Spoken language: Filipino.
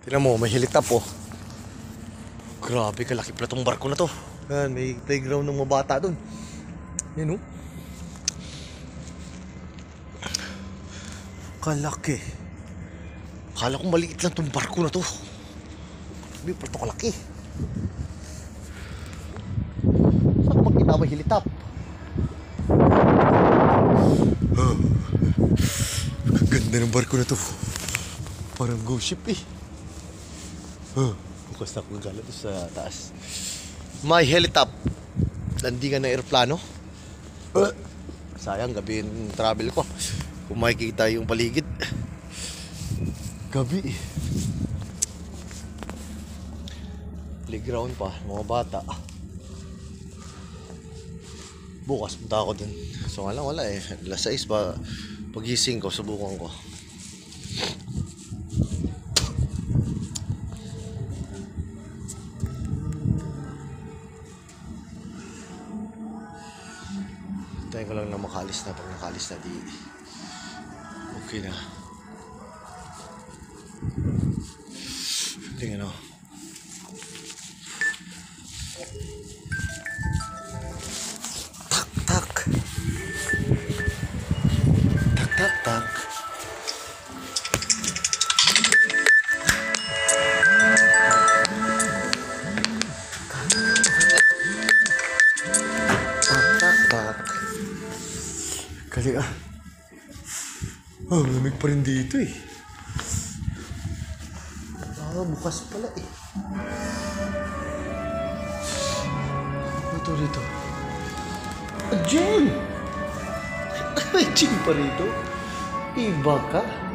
Tingnan mo, may hilitap oh. Grabe, kalaki pala tong barko na to. Yan, may playground ng mga bata dun. Yan oh. Kalaki. Kala ko maliit lang tong barko na to. Sabi, pala to kalaki. Saan ko makita may hilitap? Ganda ng barko na to. Parang ghost ship eh. Huh, bukas na akong gala to sa taas. May helitop. Landingan ng aeroplano. Sayang, gabi yung travel ko. Kung makikita yung paligid. Gabi. Playground pa, mga bata. Bukas punta ako dun. So nga lang, wala eh. Alas 6 pa. Pagising ko, subukan ko. Tayo ko lang na makalis na. Pag nakalis na, di... Okay na. Tingnan o. Kali ah. Oh, lamig pa rin dito eh. Ah, bukas pala eh. Ano to dito? Ah, gin! May gin pa rito? Iba ka?